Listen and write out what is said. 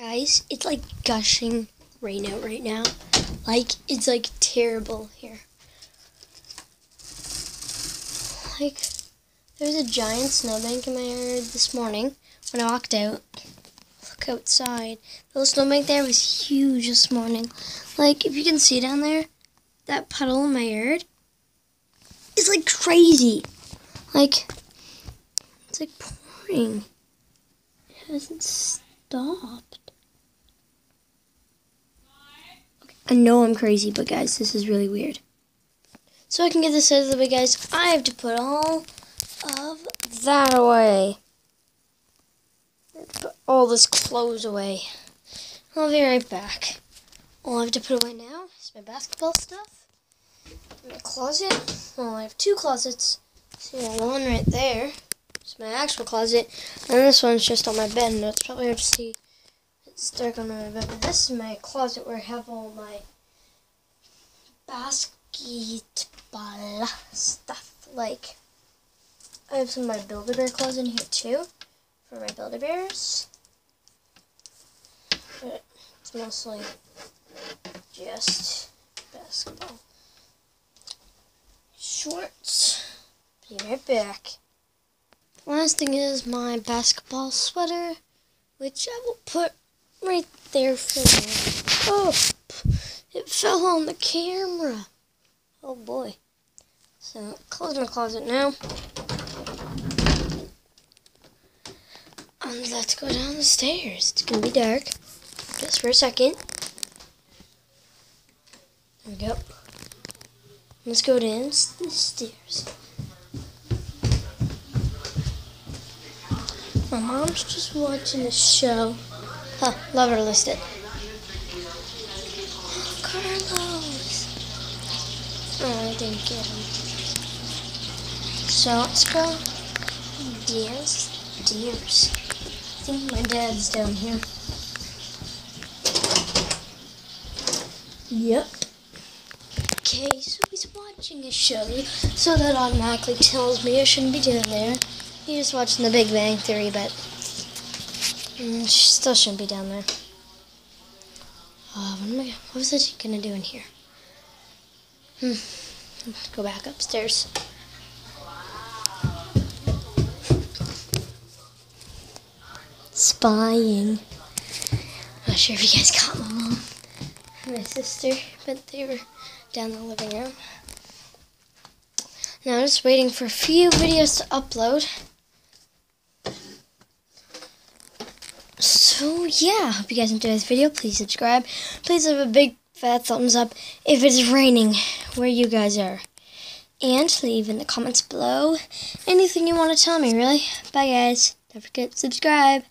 Guys, it's like gushing rain out right now. Like, it's like terrible here. Like, there's a giant snowbank in my yard this morning when I walked out. Look outside. The snowbank there was huge this morning. Like, if you can see down there, that puddle in my yard is like crazy. Like, it's like pouring. It hasn't stopped. I know I'm crazy, but guys, this is really weird. So I can get this out of the way, guys, I have to put all of that away. Put all this clothes away. I'll be right back. All I have to put away now is my basketball stuff. My closet. Well, I have two closets. See, one right there. It's my actual closet. And this one's just on my bed. And it's probably hard to see. This is my closet where I have all my basketball stuff. Like, I have some of my Build-A-Bear clothes in here too. For my Build-A-Bears. But it's mostly just basketball shorts. Be right back. Last thing is my basketball sweater, which I will put right there for now. Oh, it fell on the camera. Oh boy. So, close my closet now. And let's go down the stairs. It's gonna be dark. Just for a second. There we go. Let's go down the stairs. My mom's just watching a show. Huh, lover listed. Carlos! Oh, I didn't get him. So let's go downstairs. I think my dad's down here. Yep. Okay, so he's watching a show, so that automatically tells me I shouldn't be down there. He's watching The Big Bang Theory, but mm, still shouldn't be down there. Uh, what am I? What was I gonna do in here? Hmm. Let's go back upstairs. Spying. Not sure if you guys caught my mom and my sister, but they were down in the living room. Now I'm just waiting for a few videos to upload. So yeah, hope you guys enjoyed this video. Please subscribe. Please leave a big fat thumbs up if it's raining where you guys are. And leave in the comments below anything you want to tell me, really. Bye guys. Don't forget to subscribe.